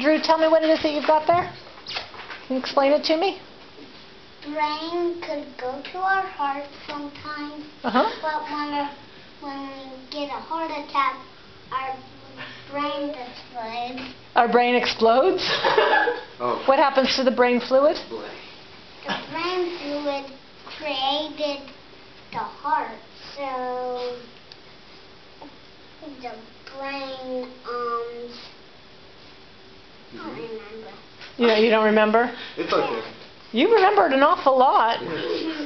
Drew, tell me what it is that you've got there. Can you explain it to me? Brain could go to our heart sometimes, Uh-huh. but when, a, when we get a heart attack, our brain explodes. Our brain explodes. Oh, What happens to the brain fluid? The brain fluid created the heart, so the brain, um, I don't remember. You know, you don't remember? It's okay. You remembered an awful lot. I used to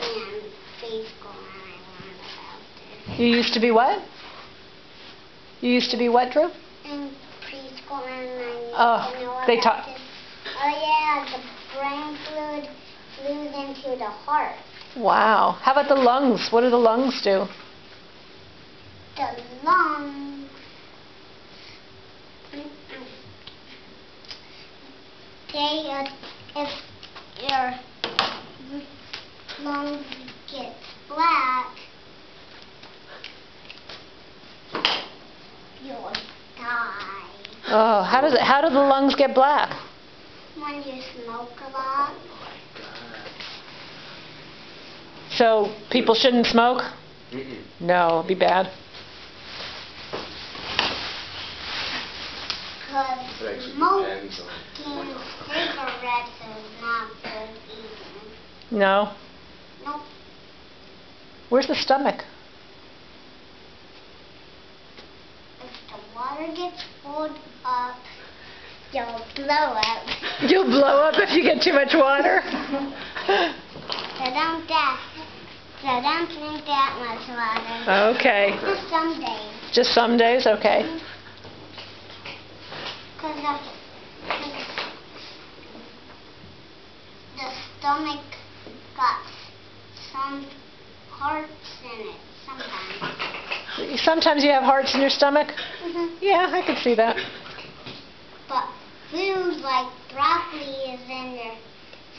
be in preschool and I learned about this. You used to be what? You used to be what, Drew? In preschool and I Oh, they about taught- Oh yeah, the brain fluid flew into the heart. Wow. How about the lungs? What do the lungs do? The lungs. They, uh, if your lungs get black, you'll die. Oh, how does it? How do the lungs get black? When you smoke a lot, So people shouldn't smoke? Mm-mm. No, it'd be bad. because It actually smoking depends on what. cigarettes is not good either. No. Nope. Where's the stomach? If the water gets filled up, you'll blow up. You'll blow up if you get too much water. So don't that. So don't drink that much water. Okay. Just some days. Just some days? Okay. Mm-hmm. Because the, 'cause the stomach got some hearts in it sometimes. Sometimes you have hearts in your stomach? hmm Yeah, I could see that. But food like broccoli is in there.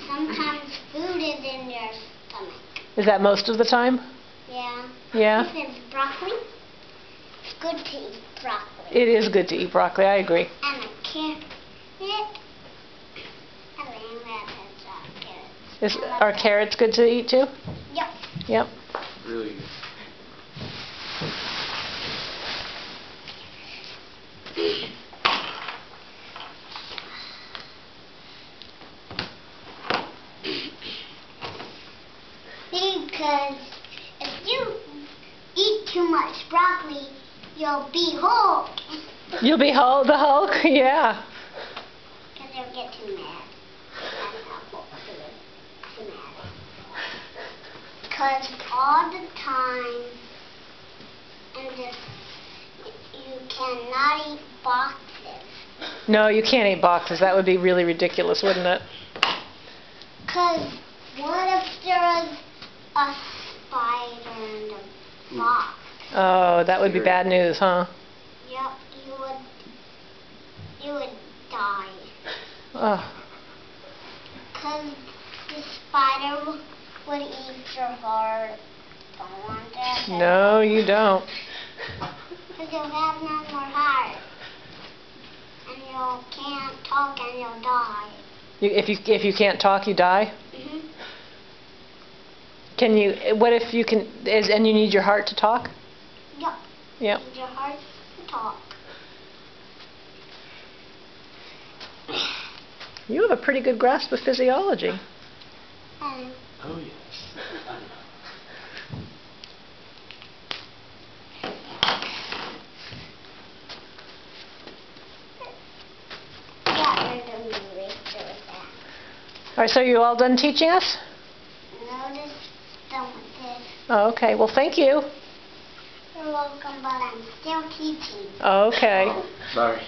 Sometimes food is in your stomach. Is that most of the time? Yeah. Yeah. If it's broccoli, it's good to eat broccoli. It is good to eat broccoli, I agree. and a carrot. I mean, that has uh, carrots. Is, are carrots good to eat too? Yep. Yep. Really good. Because if you eat too much broccoli, you'll be Hulk. You'll be Hulk, the Hulk? Yeah. Because you'll get too mad. That's how Hulk feels. Too mad. Because all the time, and just, you cannot eat boxes. No, you can't eat boxes. That would be really ridiculous, wouldn't it? Because what if there was a spider in the box? Oh, that would be bad news, huh? Yep, you would, you would die. Oh, Because the spider w- would eat your heart. Don't want that. no, you don't. Because you'll have no more heart. And you can't talk and you'll die. You, if you if you can't talk, you die. hmm Can you? What if you can? Is and you need your heart to talk? Yep. Yep. Need your to talk. You have a pretty good grasp of physiology. And Oh yes. I know. got rid of the eraser with that. All right, so you all done teaching us? Notice done with this. Oh, okay. Well, thank you. You're welcome, but I'm still teaching. Okay. Oh, sorry.